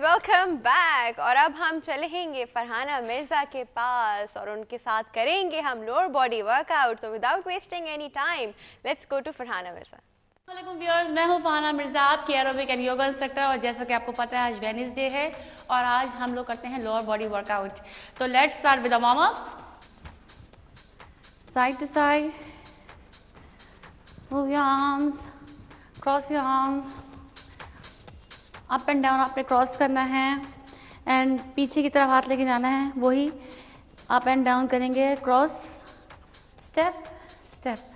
Viewers welcome back और अब हम चलेंगे फरहाना मिर्ज़ा के पास और उनके साथ करेंगे हम लोअर बॉडी वर्कआउट तो without wasting any time let's go to Farhana Mirza. Viewers मैं हूँ फाना मिर्ज़ा आपकी एरोबिक एंड योगा इंस्ट्रक्टर और जैसा कि आपको पता है, आज वेनिसडे है और आज हम लोग करते हैं लोअर बॉडी वर्कआउट तो let's start with warm up side to side move your arms cross your arms up and down आपने क्रॉस करना है एंड पीछे की तरफ़ हाथ लेके जाना है वही अप एंड डाउन करेंगे cross step step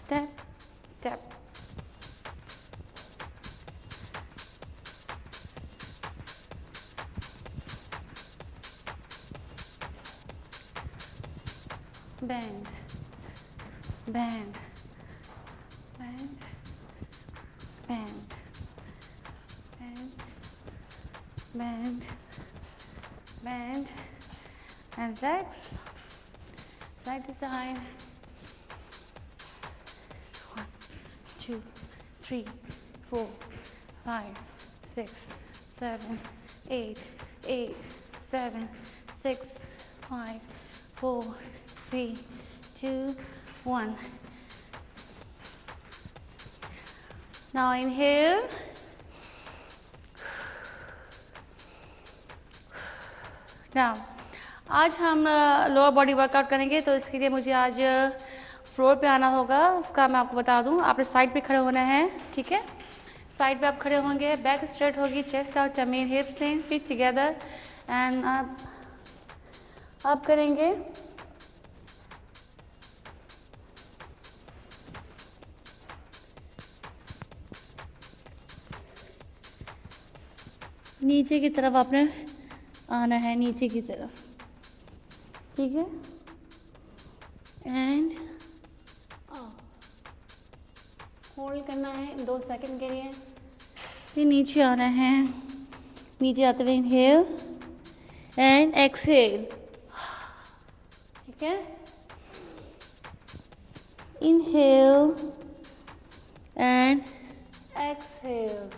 step step. Bend, bend, bend, bend, and flex, side to side. One, two, three, four, five, six, seven, eight, eight, seven, six, five, four, three, two, one. Now inhale. Now, आज हम lower body workout करेंगे तो इसके लिए मुझे आज floor पे आना होगा उसका मैं आपको बता दूँ। आपने साइड पे खड़े होना है ठीक है? साइड पे आप खड़े होंगे बैक स्ट्रेट होगी चेस्ट और चमीन hips in feet together and आप अब करेंगे। नीचे की तरफ़ आपने आना है नीचे की तरफ़। ठीक है? एंड होल्ड करना है दो सेकंड के लिए। फिर नीचे आना है। नीचे आते हुए इनहेल एंड एक्सहेल ठीक है? इनहेल एंड एक्सहेल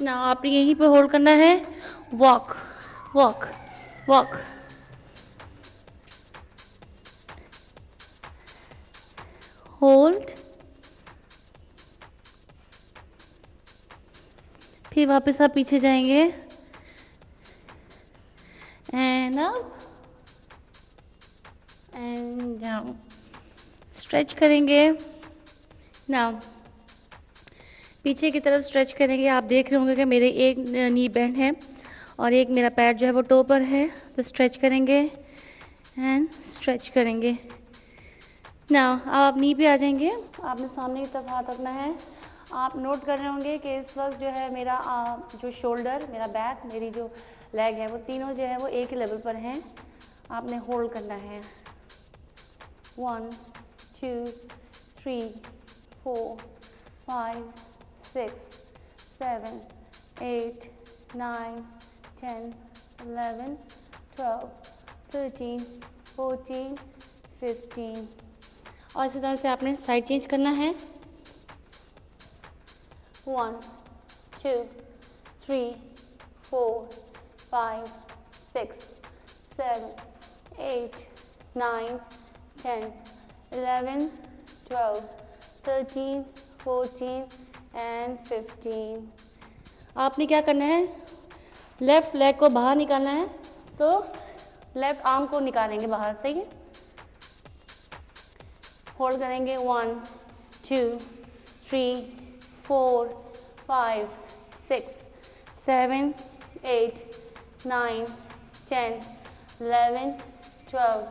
ना आपने यहीं पे होल्ड करना है। वॉक वॉक वॉक होल्ड फिर वापस आप पीछे जाएँगे। And up and down stretch करेंगे। नाउ पीछे की तरफ़ स्ट्रेच करेंगे। आप देख रहे होंगे कि मेरे एक नी बैंड है। और एक मेरा पैर जो है वो टो पर है तो स्ट्रेच करेंगे एंड स्ट्रेच करेंगे। ना आप नी पे आ जाएँगे। आपने सामने की तरफ़ हाथ रखना है। आप नोट कर रहे होंगे कि इस वक्त जो है मेरा आ, जो शोल्डर मेरा बैक मेरी जो लेग है वो तीनों जो है वो एक ही लेवल पर हैं। आपने होल्ड करना है। One two three four five six seven eight nine 10, 11, 12, 13, 14, 15 और इसी तरह से आपने साइड चेंज करना है। One two three four five six seven eight nine ten eleven twelve thirteen fourteen and fifteen आपने क्या करना है? लेफ़्ट लेग को बाहर निकालना है तो लेफ़्ट आर्म को निकालेंगे बाहर से ही? होल्ड करेंगे one two three four five six seven eight nine ten eleven twelve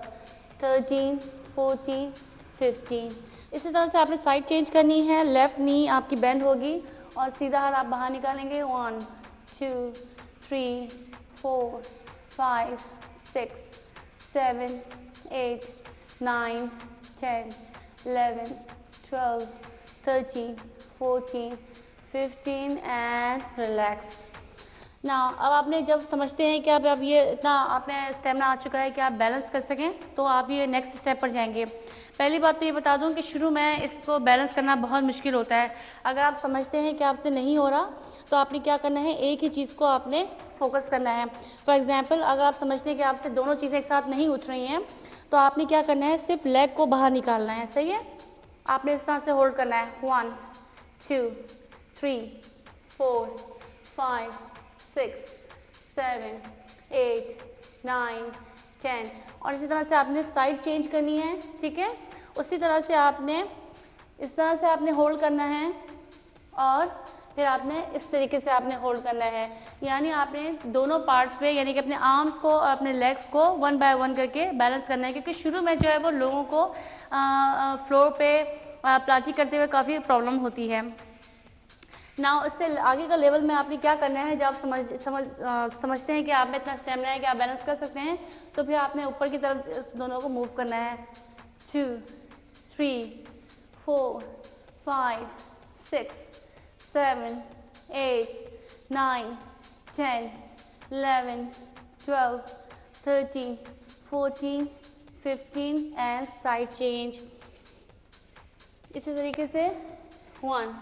thirteen fourteen fifteen इसी तरह से आपने साइड चेंज करनी है लेफ़्ट नी आपकी बेंड होगी और सीधा हाथ आप बाहर निकालेंगे one two three four five six seven eight nine ten eleven twelve thirteen fourteen fifteen and relax ना अब आपने जब समझते हैं कि अब अब ये इतना आपने स्टेमिना आ चुका है कि आप बैलेंस कर सकें तो आप ये नेक्स्ट स्टेप पर जाएँगे। पहली बात तो ये बता दूँ कि शुरू में इसको बैलेंस करना बहुत मुश्किल होता है। अगर आप समझते हैं कि आपसे नहीं हो रहा तो आपने क्या करना है? एक ही चीज़ को आपने फोकस करना है। फॉर एग्ज़ाम्पल अगर आप समझते हैं कि आपसे दोनों चीज़ें एक साथ नहीं उठ रही हैं तो आपने क्या करना है? सिर्फ़ लेग को बाहर निकालना है। सही है? आपने इस तरह से होल्ड करना है। One two three four five six seven eight nine ten और इसी तरह से आपने साइड चेंज करनी है, ठीक है? उसी तरह से आपने, इस तरह से आपने होल्ड करना है और फिर आपने इस तरीके से आपने होल्ड करना है। यानी आपने दोनों पार्ट्स पे यानी कि अपने आर्म्स को और अपने लेग्स को वन बाय वन करके बैलेंस करना है। क्योंकि शुरू में जो है वो लोगों को फ्लोर पे प्लाटी करते हुए काफ़ी प्रॉब्लम होती है। ना इससे आगे का लेवल में आपने क्या करना है? जब आप समझ समझ आ, समझते हैं कि आप में इतना स्टेमिना है कि आप बैलेंस कर सकते हैं तो फिर आपने ऊपर की तरफ़ दोनों को मूव करना है। Two three four five six seven eight nine ten eleven twelve thirteen fourteen fifteen and side change इसी तरीके से one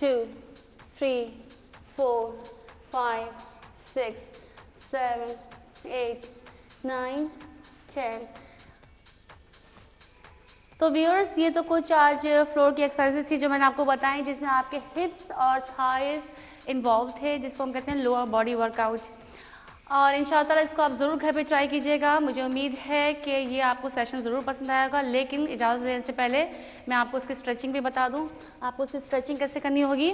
two three four five six seven eight nine ten तो व्यूअर्स ये तो कुछ आज फ्लोर की एक्सरसाइजेज थी जो मैंने आपको बताई, जिसमें आपके हिप्स और थाइस इन्वॉल्व थे, जिसको हम कहते हैं लोअर बॉडी वर्कआउट और इन इसको आप ज़रूर घर पे ट्राई कीजिएगा। मुझे उम्मीद है कि ये आपको सेशन ज़रूर पसंद आएगा लेकिन इजाज़त देने से पहले मैं आपको उसकी स्ट्रेचिंग भी बता दूँ। आपको उसकी स्ट्रेचिंग कैसे करनी होगी?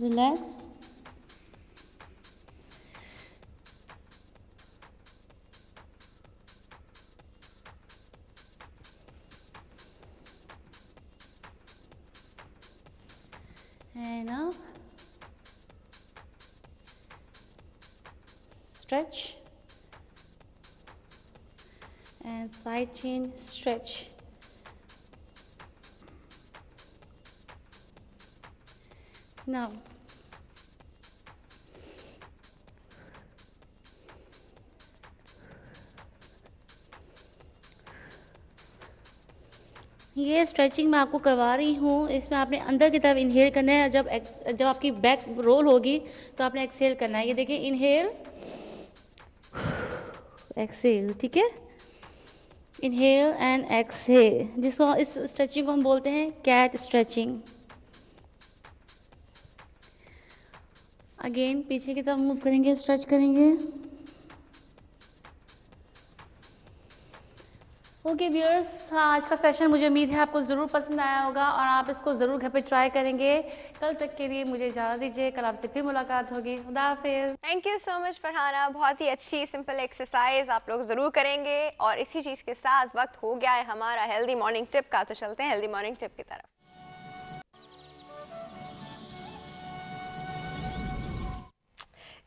Relax and up stretch. And side chain stretch. Now ये स्ट्रेचिंग मैं आपको करवा रही हूँ। इसमें आपने अंदर की तरफ़ इनहेल करना है। जब जब आपकी बैक रोल होगी तो आपने एक्सेल करना है। ये देखिए इनहेल एक्सेल ठीक है? इनहेल एंड एक्सेल जिसको इस स्ट्रेचिंग को हम बोलते हैं कैट स्ट्रेचिंग अगेन पीछे की तरफ़ मूव करेंगे स्ट्रेच करेंगे। ओके व्यूअर्स आज का सेशन मुझे उम्मीद है आपको ज़रूर पसंद आया होगा और आप इसको ज़रूर घर पे ट्राई करेंगे। कल तक के लिए मुझे इजाज़त दीजिए। कल आपसे फिर मुलाकात होगी। खुदा हाफिज। Thank you so much Farhana बहुत ही अच्छी सिंपल एक्सरसाइज आप लोग ज़रूर करेंगे। और इसी चीज़ के साथ वक्त हो गया है हमारा हेल्दी मॉर्निंग टिप का। तो चलते हैं हेल्दी मॉर्निंग टिप की तरफ़।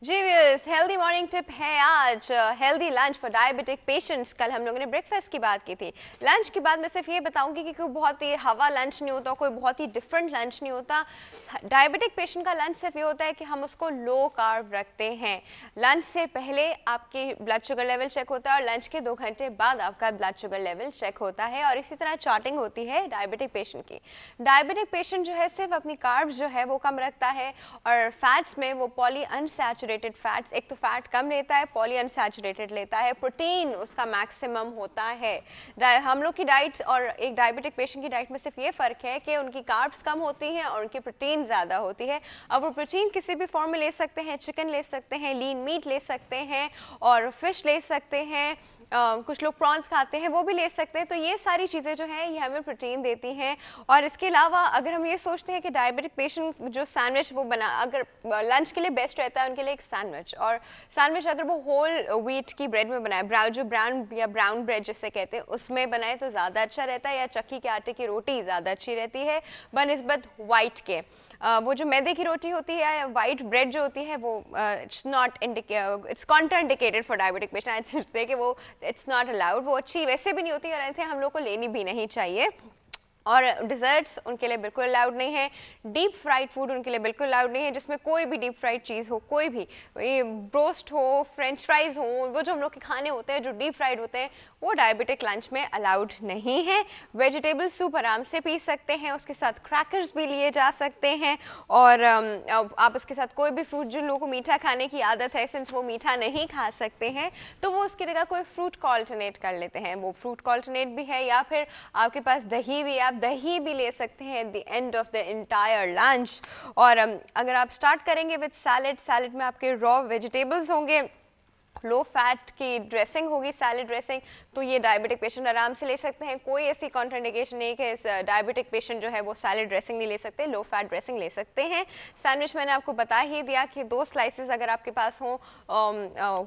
जी हेल्दी मॉर्निंग टिप है आज healthy lunch for diabetic patients कल हम लोगों ने ब्रेकफास्ट की बात की थी। लंच के बाद मैं सिर्फ़ ये बताऊँगी कि कोई बहुत ही हवा लंच नहीं होता, कोई बहुत ही डिफरेंट लंच नहीं होता। डायबिटिक पेशेंट का लंच सिर्फ़ ये होता है कि हम उसको लो कार्ब रखते हैं। लंच से पहले आपकी ब्लड शुगर लेवल चेक होता है और लंच के दो घंटे बाद आपका ब्लड शुगर लेवल चेक होता है और इसी तरह चार्टिंग होती है डायबिटिक पेशेंट की। डायबिटिक पेशेंट जो है, सिर्फ़ अपनी कार्ब्स जो है वो कम रखता है और फैट्स में वो पॉली अनसैचुरेटेड अनसैचुरेटेड फैट्स एक तो फैट कम लेता है पॉली अनसेचुरेटेड लेता है प्रोटीन उसका मैक्सिमम होता है। हम लोग की डाइट और एक डायबिटिक पेशेंट की डाइट में सिर्फ़ ये फ़र्क है कि उनकी कार्ब्स कम होती हैं और उनकी प्रोटीन ज़्यादा होती है। अब वो प्रोटीन किसी भी फॉर्म में ले सकते हैं चिकन ले सकते हैं लीन मीट ले सकते हैं और फ़िश ले सकते हैं। कुछ लोग प्रॉन्स खाते हैं, वो भी ले सकते हैं। तो ये सारी चीज़ें जो हैं, ये हमें प्रोटीन देती हैं। और इसके अलावा अगर हम ये सोचते हैं कि डायबिटिक पेशेंट जो सैंडविच वो बना, अगर लंच के लिए बेस्ट रहता है, उनके लिए एक सैंडविच और सैंडविच अगर वो होल व्हीट की ब्रेड में बनाए ब्राउन जो ब्राउन या ब्राउन ब्रेड जिसे कहते हैं, उसमें बनाए तो ज़्यादा अच्छा रहता है, या चक्की के आटे की रोटी ज़्यादा अच्छी रहती है, बनस्बत वाइट के। वो जो मैदे की रोटी होती है या वाइट ब्रेड जो होती है, वो it's not इंडिके it's contraindicated for diabetic patient सोचते हैं कि वो इट्स नॉट अलाउड वो अच्छी वैसे भी नहीं होती और ऐसे हम लोग को लेनी भी नहीं चाहिए। और डिज़र्ट्स उनके लिए बिल्कुल अलाउड नहीं है। डीप फ्राइड फ़ूड उनके लिए बिल्कुल अलाउड नहीं है, जिसमें कोई भी डीप फ्राइड चीज़ हो, कोई भी ब्रोस्ट हो फ्रेंच फ्राइज़ हो, वो जो हम लोग के खाने होते हैं, जो डीप फ्राइड होते हैं, वो डायबिटिक लंच में अलाउड नहीं है। वेजिटेबल सूप आराम से पी सकते हैं, उसके साथ क्रैकर्स भी लिए जा सकते हैं और आप उसके साथ कोई भी फ्रूट जिन लोगों को मीठा खाने की आदत है सिंस वो मीठा नहीं खा सकते हैं तो वो उसकी जगह कोई फ्रूट को कर लेते हैं। वो फ्रूट को भी है या फिर आपके पास दही भी आप दही भी ले सकते हैं at the end of the entire lunch और um, अगर आप स्टार्ट करेंगे विथ सैलड सैलड में आपके रॉ वेजिटेबल्स होंगे लो फैट की ड्रेसिंग होगी सैलड ड्रेसिंग तो ये डायबिटिक पेशेंट आराम से ले सकते हैं। कोई ऐसी कॉन्ट्राडिकेशन नहीं कि डायबिटिक पेशेंट जो है वो सैलड ड्रेसिंग नहीं ले सकते लो फैट ड्रेसिंग ले सकते हैं। सैंडविच मैंने आपको बता ही दिया कि दो स्लाइसिस अगर आपके पास हों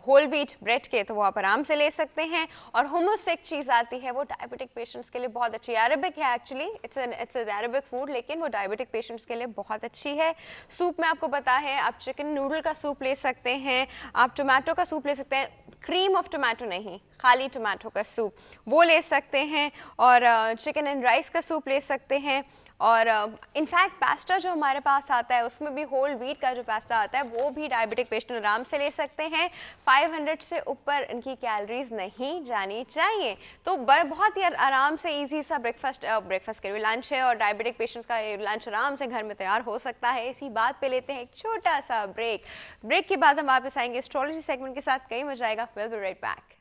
होल बीट ब्रेड के तो वो आप आराम से ले सकते हैं। और होमोस एक चीज़ आती है, वो डायबिटिक पेशेंट्स के लिए बहुत अच्छी। अरबिक है actually it's it's Arabic food लेकिन वो डायबिटिक पेशेंट्स के लिए बहुत अच्छी है। सूप में आपको पता है, आप चिकन नूडल का सूप ले सकते हैं, आप टोमेटो का सूप ले सकते हैं क्रीम ऑफ़ टमाटो नहीं, खाली टोमेटो का सूप वो ले सकते हैं और चिकन एंड राइस का सूप ले सकते हैं। और इनफैक्ट uh, पास्ता जो हमारे पास आता है उसमें भी होल व्हीट का जो पास्ता आता है वो भी डायबिटिक पेशेंट आराम से ले सकते हैं। 500 से ऊपर इनकी कैलोरीज नहीं जानी चाहिए। तो बहुत ही आराम से इजी सा ब्रेकफास्ट ब्रेकफास्ट के लंच है और डायबिटिक पेशेंट्स का लंच आराम से घर में तैयार हो सकता है। इसी बात पे लेते हैं एक छोटा सा ब्रेक ब्रेक के बाद हम वापस आएँगे। एस्ट्रोलॉजी सेगमेंट के साथ कहीं मज़ा आएगा। Will be right back